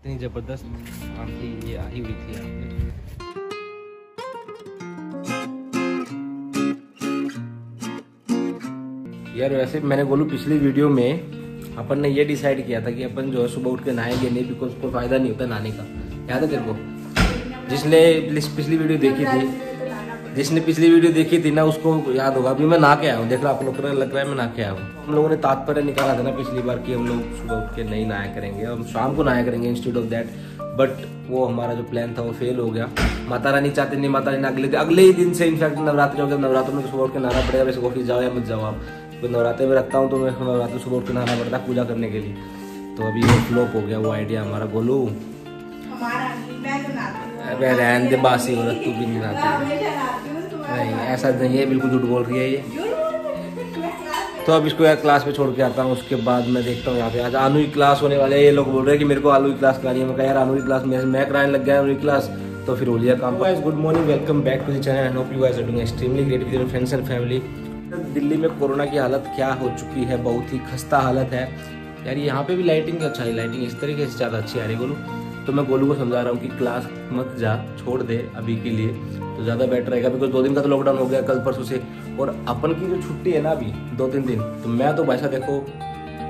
इतनी ज़बरदस्त आंधी ये आई हुई थी यहाँ पे यार वैसे मैंने बोलूँ, पिछली वीडियो में अपन ने ये डिसाइड किया था कि अपन जो है सुबह उठ के नहाएँगे नहीं बिकॉज़ कोई फ़ायदा नहीं होता नहाने का। याद है तेरे को? जिसने पिछली वीडियो देखी थी जिसने पिछली वीडियो देखी थी ना, उसको याद होगा। अभी मैं नहा के आया हूँ। देख रहा आप लोग लग रहा है मैं नहा के आया हूँ। हम लोगों ने तात्पर्य निकाला था ना पिछली बार कि हम लोग सुबह उठ के नहीं नहाया करेंगे। हम शाम को नहाया करेंगे इंस्टीट्यूट ऑफ़ दैट बट वो हमारा जो प्लान था, वो फेल हो गया। माता रानी चाहते नहीं, माता रानी अगले अगले ही दिन से इनफैक्ट नवरात्र हो गया नवरात्र में तो सुबह उठ के नहाना पड़ेगा। वैसे ऑफ़िस जाओ या मत जाओ आप। तो नवरात्रि में रखता हूँ तो मैं नवरात्र सुबह उठ के नहाना पड़ता पूजा करने के लिए। तो अभी वो फ्लॉप हो गया, वो आइडिया हमारा। गोलू हमारा। अबे रहन दे, बासी हो तू भी नहीं नहाती नहीं, ऐसा नहीं है, बिल्कुल झूठ बोल रही है ये। तो अब इसको यार क्लास में छोड़ के आता हूँ, उसके बाद मैं देखता हूँ यहाँ पे। आज आनू की क्लास होने वाले हैं, ये लोग बोल रहे हैं कि मेरे को आलू की क्लास करानी है। मैं कहा, यार आलू की क्लास में मैं कराने लग गया आलू की क्लास तो फिर हो लिया काम guys good morning welcome back to the channel I hope you guys are doing extremely great with your friends and family Delhi में कोरोना की हालत क्या हो चुकी है? बहुत ही खस्ता हालत है। यार, यहाँ पे भी लाइटिंग अच्छा है लाइटिंग इस तरीके से ज़्यादा अच्छी आ रही गोलू तो मैं गोलू को समझा रहा हूँ कि क्लास मत जा, छोड़ दे अभी के लिए। तो ज़्यादा बेटर रहेगा बिकॉज़ दो दिन का तो लॉकडाउन हो गया कल परसों से। और अपन की जो छुट्टी है ना अभी, दो तीन दिन तो मैं तो भाई साहब देखो,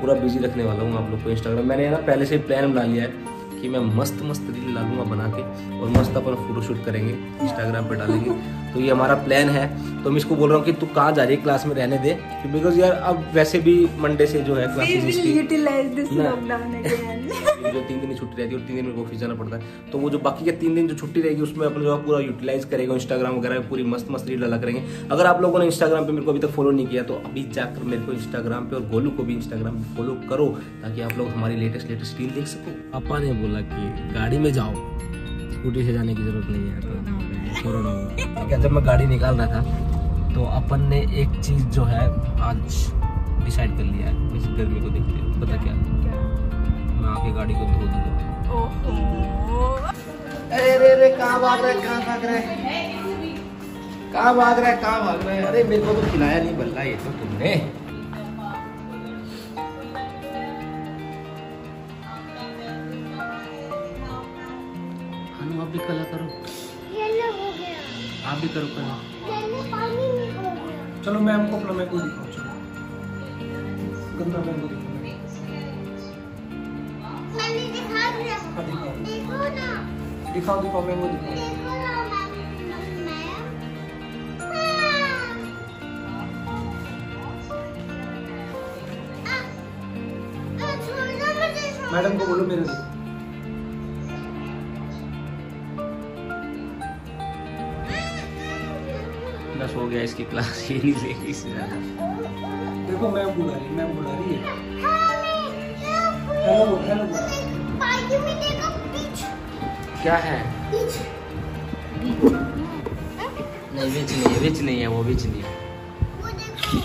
पूरा बिज़ी रखने वाला हूँ आप लोग को इंस्टाग्राम मैंने ना पहले से प्लान बना लिया है कि मैं मस्त मस्त रील डालूँगा बना के और मस्त अपन फोटोशूट करेंगे इंस्टाग्राम पर डालेंगे। तो ये हमारा प्लान है। तो मैं इसको बोल रहा हूँ कि तू कहाँ जा रही है क्लास में रहने दे? बिकॉज़ यार अब वैसे भी मंडे से जो है क्लासेस. जो तीन दिन की छुट्टी रहती है और तीन दिन मेरे को ऑफ़िस जाना पड़ता है। तो वो जो बाकी के तीन दिन जो छुट्टी रहेगी उसमें अपन जो है पूरा यूटिलाइज करेगा इंस्टाग्राम वगैरह पूरी मस्त मस्त रील डाला करेंगे। अगर आप लोगों ने इंस्टाग्राम पे मेरे को अभी तक फॉलो नहीं किया तो अभी जाकर मेरे को इंस्टाग्राम पे और गोलू को भी इंस्टाग्राम पे फॉलो करो ताकि आप लोग हमारी लेटेस्ट लेटेस्ट रील देख सको। पापा ने बोला कि गाड़ी में जाओ स्कूटी से जाने की ज़रूरत नहीं है। तो कोरोना क्या जब मैं गाड़ी निकाल रहा था तो अपन ने एक चीज़ जो है आज डिसाइड कर लिया है इस गर्मी को देखते हुए। पता क्या? मैं आके गाड़ी को धो दूँगा। ओहो। अरे अरे अरे कहाँ भाग रहा है कहाँ भाग रहा है? कहाँ भाग रहा है कहाँ भाग रहा है? अरे मेरे को तो खिलाया नहीं बल्ला ये तो तुमने। अनु आप भी कला करो। येलो हो गया। आप भी करो पानी में हो गया। चलो मैं आपको अपना मैंगो दिखाऊँ चलो। गंदा मैंगो दिखाऊँ। मैंने दिखा दिया। हाँ, दिखाओ। देखो ना। दिखाओ दिखाओ मैंगो दिखाओ। देखो ना मैम। मैम। मैडम को बोलो मेरे देखो गया इसकी क्लास ये नहीं लेगी इससे ज़्यादा। देखो मैम बुला रही मैम बुला रही है हेलो हेलो क्या है? नहीं विच नहीं है विच नहीं है वो विच नहीं है। वो देखो।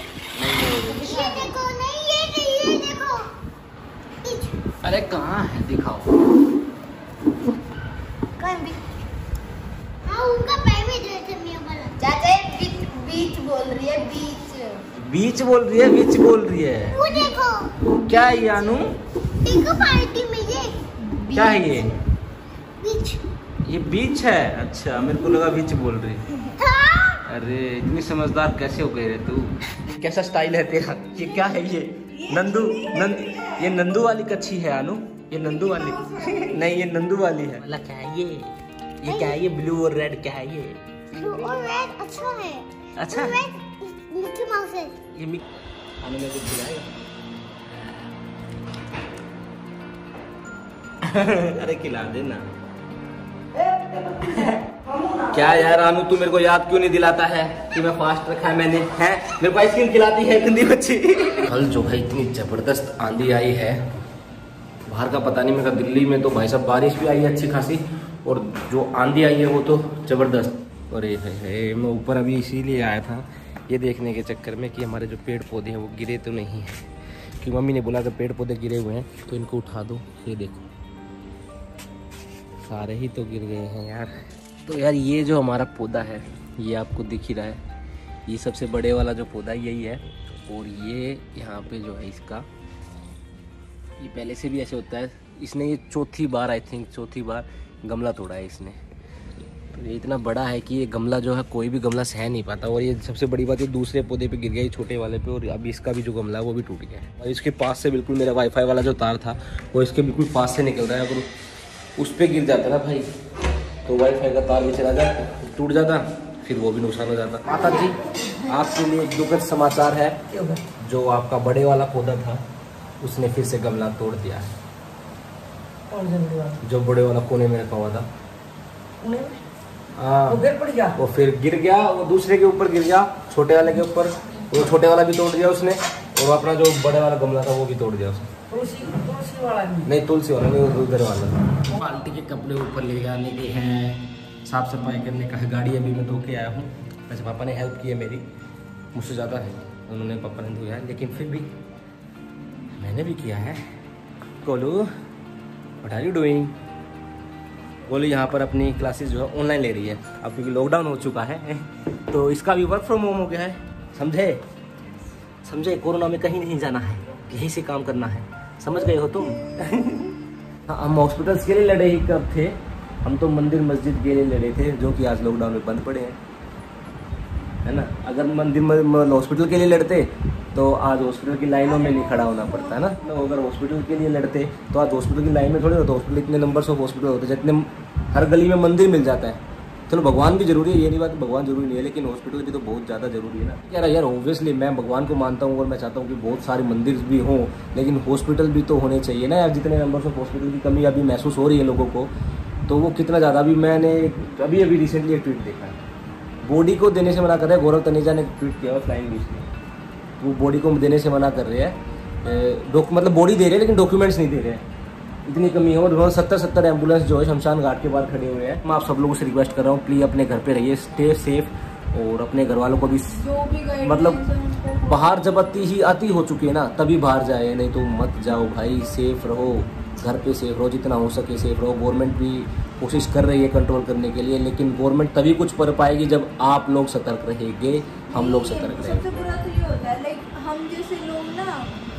नहीं वो विच। ये देखो नहीं ये नहीं ये देखो। पीछे। अरे कहाँ है? दिखाओ कौन भी हाँ उनका पैर भी जैसे मैं वाला चाचा ये बीच बीच बोल रही है बीच। बीच बोल रही है विच बोल रही है। वो देखो क्या है ये अनु? देखो पार्टी में ये क्या है ये? बीच। ये बीच है? अच्छा मेरे को लगा बीच बोल रही। है अरे इतनी समझदार कैसे हो गई रे तू? कैसा स्टाइल है तेरा? ये क्या है ये? नंदू नंद ये नंदू वाली कच्छी है अनु? ये नंदू वाली? नहीं ये नंदू वाली है। मतलब क्या है ये? ये क्या है ये ब्लू और रेड क्या है ये? ब्लू और रेड अच्छा है। अच्छा। रेड मिकी माउस है। ये मिक अनु मेरे को खिलाएगा अरे खिला देना। क्या यार अनु तू मेरे को याद क्यों नहीं दिलाता है? कि मैं फास्ट रखा है मैंने, है? मेरे को आइसक्रीम खिलाती है गंदी बच्ची। कल जो है इतनी ज़बरदस्त आंधी आई है, बाहर का पता नहीं मेरा दिल्ली में तो भाई साहब बारिश भी आई है अच्छी खासी, और जो आंधी आई है वो तो ज़बरदस्त। और ये है, मैं ऊपर अभी इसीलिए आया था ये देखने के चक्कर में कि हमारे जो पेड़ पौधे हैं वो गिरे तो नहीं है। कि मम्मी ने बोला, अगर पेड़ पौधे गिरे हुए हैं तो इनको उठा दो। ये देखो। सारे ही तो गिर गए हैं यार। तो यार, ये जो हमारा पौधा है, ये आपको दिख ही रहा है। ये सबसे बड़े वाला जो पौधा यही है। और ये यहाँ पे जो है इसका, ये पहले से भी ऐसे होता है। इसने ये चौथी बार आई थिंक चौथी बार गमला तोड़ा है इसने। तो ये इतना बड़ा है कि ये गमला जो है कोई भी गमला सह नहीं पाता। और ये सबसे बड़ी बात ये दूसरे पौधे पे गिर गया ये छोटे वाले पे और अभी इसका भी जो गमला है वो भी टूट गया है। और इसके पास से बिल्कुल मेरा वाईफाई वाला जो तार था वो इसके बिल्कुल पास से निकल रहा है। अगर उस पर गिर जाता ना भाई तो वाईफाई का तार भी चला जाता टूट जाता फिर वो भी नुकसान हो जाता। माता जी आपके लिए एक दुखद समाचार है। जो आपका बड़े वाला पौधा था उसने फिर से गमला तोड़ दिया है? जो बड़े वाला कोने में रखा हुआ था। वो फिर पड़ गया। वो फिर गिर गया वो दूसरे के ऊपर गिर गया छोटे वाले के ऊपर। वो छोटे वाला भी तोड़ दिया उसने और अपना जो बड़े वाला गमला था वो भी तोड़ दिया उसने। तुलसी तुलसी वाला नहीं तुलसी वाला नहीं उधर वाला। बाल्टी के कपड़े ऊपर ले जाने के हैं साफ़ सफ़ाई करने का है गाड़ी अभी मैं धो के आया हूँ। वैसे पापा ने हेल्प की है मेरी मुझसे ज़्यादा है उन्होंने पापा ने धोया है लेकिन फिर भी मैंने भी किया है। Golu what are you doing Golu यहाँ पर अपनी क्लासेस जो है ऑनलाइन ले रही है। अब क्योंकि लॉकडाउन हो चुका है तो इसका भी वर्क फ्रॉम होम हो गया है। समझे? समझे? कोरोना में कहीं नहीं जाना है यहीं से काम करना है। समझ गए हो तुम? हाँ, हम हॉस्पिटल्स के लिए लड़े ही कब थे? हम तो मंदिर मस्जिद के लिए लड़े थे जो कि आज लॉकडाउन में बंद पड़े हैं। है ना? अगर मंदिर हॉस्पिटल के लिए लड़ते तो आज हॉस्पिटल की लाइनों में नहीं खड़ा होना पड़ता है ना? तो अगर हॉस्पिटल के लिए लड़ते तो आज हॉस्पिटल की लाइन में थोड़ी होता। हॉस्पिटल इतने नंबर्स ऑफ़ हॉस्पिटल होते जितने हर गली में मंदिर मिल जाता है। चलो, भगवान भी ज़रूरी है, ये नहीं बात भगवान ज़रूरी नहीं है, लेकिन हॉस्पिटल भी तो बहुत ज़्यादा ज़रूरी है ना। यार यार ऑब्वियसली मैं भगवान को मानता हूँ और मैं चाहता हूँ कि बहुत सारे मंदिर भी हों, लेकिन हॉस्पिटल भी तो होने चाहिए ना यार, जितने नंबर्स ऑफ़ हॉस्पिटल की कमी अभी महसूस हो रही है लोगों को तो वो कितना ज़्यादा अभी मैंने अभी अभी रिसेंटली एक ट्वीट देखा है। बॉडी को देने से मना कर रहे हैं, गौरव तनेजा ने ट्वीट किया है फ्लाइंग न्यूज़ ने वो बॉडी को देने से मना कर रहे हैं। मतलब बॉडी दे रहे हैं, लेकिन डॉक्यूमेंट्स नहीं दे रहे हैं। इतनी कमी है और उन्होंने सत्तर सत्तर एंबुलेंस जो है शमशान घाट के बाहर खड़े हुए हैं। मैं आप सब लोगों से रिक्वेस्ट कर रहा हूँ प्लीज़ अपने घर पे रहिए स्टे सेफ़ और अपने घर वालों को भी भी मतलब बाहर जब अति ही अति हो चुकी है ना तभी बाहर जाए नहीं तो मत जाओ भाई सेफ़ रहो घर पे सेफ़ रहो जितना हो सके सेफ़ रहो। गवर्नमेंट भी कोशिश कर रही है कंट्रोल करने के लिए लेकिन गवर्नमेंट तभी कुछ कर पाएगी जब आप लोग सतर्क रहेंगे हम लोग सतर्क रहेंगे। तो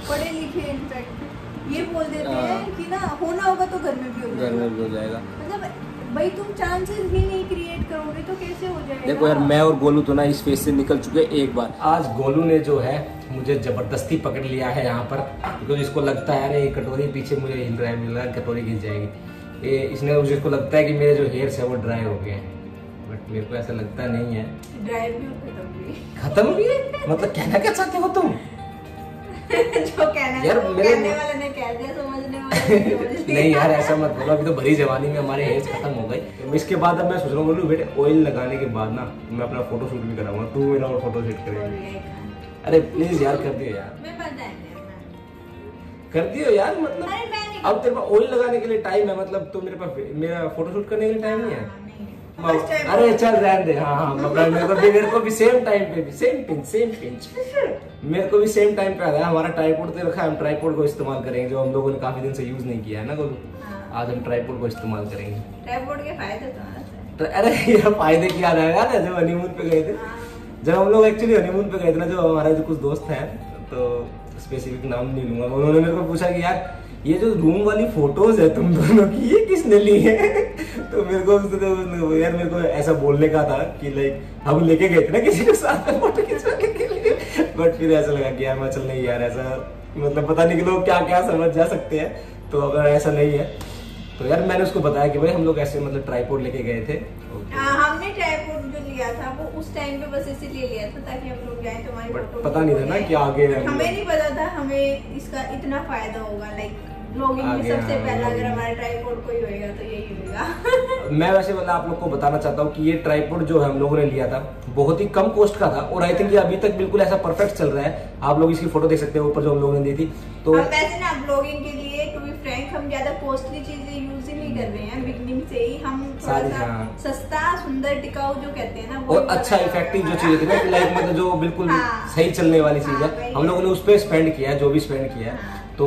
पढ़े लिखे ये बोल देते हाँ। हैं कि ना होना होगा तो घर में भी हो घर में भी हो जाएगा। मतलब भाई तुम चांसेस ही नहीं क्रिएट करोगे तो कैसे हो जाएगा? देखो यार मैं और गोलू तो ना इस फ़ेज़ से निकल चुके एक बार। आज गोलू ने जो है मुझे ज़बरदस्ती पकड़ लिया है यहाँ पर क्योंकि इसको लगता है अरे ये कटोरी पीछे मुझे हिल रहा है मिल रहा है कटोरी गिर जाएगी। ये इसने मुझे इसको लगता है कि मेरे जो हेयर्स है वो ड्राई हो गए हैं। बट मेरे को ऐसा लगता नहीं है। ड्राई भी खत्म भी। खत्म? भी मतलब कहना क्या चाहते हो तुम? जो कहना यार, मेरे- कहने वाले ने कह दिया समझने वाले। नहीं यार ऐसा मत बोलो अभी तो भरी जवानी में हमारे हेयर्स खत्म हो गए तो इसके बाद अब मैं सोच रहा हूँ बोलूँ बेटे ऑयल लगाने के बाद ना मैं अपना फ़ोटो शूट भी कराऊँगा। तू मेरा और फ़ोटो शूट करेगी। अरे प्लीज़ यार कर दियो यार। मैं पता है मैं- कर दियो यार मतलब अब तेरे पास ऑयल लगाने के लिए टाइम है मतलब तो मेरे पास मेरा फ़ोटो शूट करने के लिए टाइम नहीं है अरे चल रहने दे। हाँ हाँ मतलब मेरे को भी मेरे को भी सेम टाइम पे भी सेम पिंच सेम पिंच मेरे को भी सेम टाइम पे आ रहा है। हमारा ट्राईपोड तो रखा है हम ट्राईपोड को इस्तेमाल करेंगे जो हम लोगों ने काफ़ी दिन से यूज़ नहीं किया है ना गोलू? हाँ। आज हम ट्राईपोड को इस्तेमाल करेंगे। ट्राइपॉड के फ़ायदे तो हैं। तो अरे ये फ़ायदे क्या रहा है? यार जब हनीमून पे गए थे? जब हम लोग एक्चुअली हनीमून पे गए थे ना जो हमारे जो कुछ दोस्त हैं तो स्पेसिफिक नाम नहीं लूँगा। उन्होंने मेरे को पूछा कि यार ये जो रूम वाली फ़ोटोज़ है तुम दोनों की ये किसने ली है? तो मेरे को तो यार मेरे को ऐसा बोलने का था कि लाइक हम लेके गए थे ना किसी के साथ फ़ोटो खिंचवाने के लिए। बट फिर ऐसा लगा कि यार मैं चल नहीं यार ऐसा मतलब पता नहीं कि लोग क्या क्या समझ जा सकते हैं। तो अगर ऐसा नहीं है तो यार मैंने उसको बताया कि भाई हम लोग ऐसे मतलब ट्राईपोड लेके गए थे। हाँ, हमने ट्राईपोर्ट जो लिया था वो उस टाइम पे बस इसीलिए लिया था ताकि हम लोग जाए तो हमारी फ़ोटो पता नहीं था ना कि आगे हमें नहीं पता था हमें इसका इतना फ़ायदा होगा लाइक ब्लॉगिंग में सबसे पहला अगर हमारा ट्राइपॉड कोई होएगा तो यही होगा मैं वैसे मतलब आप लोग को बताना चाहता हूँ कि ये ट्राईपोड जो है हम लोगों ने लिया था बहुत ही कम कॉस्ट का था और आई थिंक ये अभी तक बिल्कुल ऐसा परफेक्ट चल रहा है। आप लोग इसकी फ़ोटो देख सकते हैं ऊपर जो हम लोगों ने दी थी। तो वैसे ना ब्लॉगिंग के लिए टू बी फ्रैंक हम ज़्यादा कॉस्टली चीज़ें यूज़ ही नहीं कर रहे हैं। बिगनिंग से ही हम थोड़ा सा हाँ। सस्ता सुंदर टिकाऊ जो कहते हैं ना और अच्छा इफ़ेक्टिव जो चीज़ थी ना लाइफ में जो बिल्कुल हाँ। सही चलने वाली चीज़ हाँ, है हम लोगों ने उस पर स्पेंड किया है जो भी स्पेंड किया हाँ। तो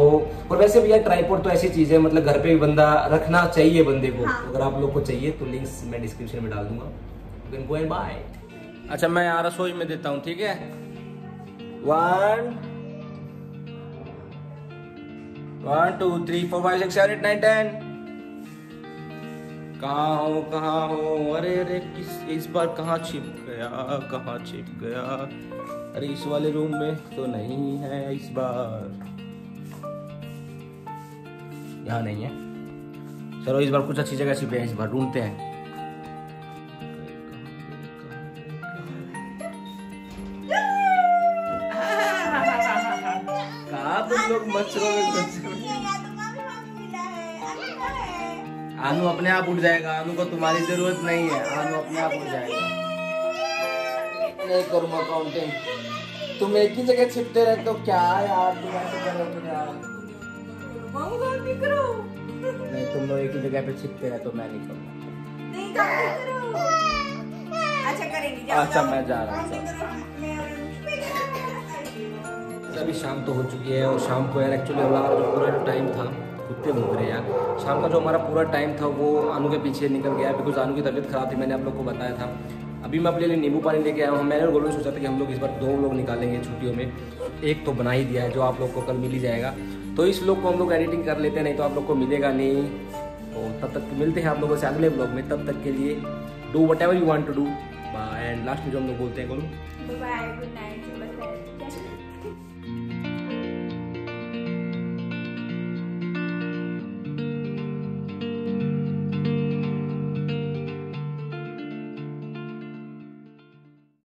और वैसे भी यार ट्राईपोड तो ऐसी चीज़ है मतलब घर पे भी बंदा रखना चाहिए बंदे को। हाँ। अगर आप लोग को चाहिए तो लिंक्स मैं डिस्क्रिप्शन में डाल दूँगा। एंड बाय अच्छा मैं यहाँ रसोई में देता हूँ ठीक है? One one two three four five six seven eight nine ten कहाँ हो कहाँ हो? अरे अरे किस इस बार कहाँ छिप गया कहाँ छिप गया? अरे इस वाले रूम में तो नहीं है इस बार। यहाँ नहीं है। चलो, इस बार कुछ अच्छी जगह छिपे हैं, इस बार ढूंढते हैं। तो आनू अपने आप उठ जाएगा। आनू को तुम्हारी ज़रूरत नहीं है। आनू अपने आप उठ जाएगा। नहीं करूँगा काउंटिंग तुम एक ही जगह छिपते रहते हो। क्या यार तुम करो नहीं तुम लोग एक ही जगह पे छिपते रहते हो मैं नहीं करूँगा। नहीं करो अच्छा करेंगे अच्छा, मैं जा रहा हूँ, अभी शाम तो हो चुकी है और शाम को यार एक्चुअली हमारा जो पूरा टाइम था कुत्ते भूख रहे यार। शाम का जो हमारा पूरा टाइम था वो आनू के पीछे निकल गया बिकॉज़ आनू की तबीयत खराब थी मैंने आप लोग को बताया था। अभी मैं अपने लिए नींबू पानी लेके आया हूँ। मैंने और गोलू सोचा था कि हम लोग इस बार दो लोग निकालेंगे छुट्टियों में। एक तो बना ही दिया है जो आप लोग को कल मिल ही जाएगा। तो इस लोग को हम लोग एडिटिंग कर लेते हैं, नहीं तो आप लोग को मिलेगा नहीं। तो तब तक मिलते हैं आप लोगों से अगले ब्लॉग में, तब तक के लिए do whatever you want to do and last में जो हम लोग बोलते हैं गोलू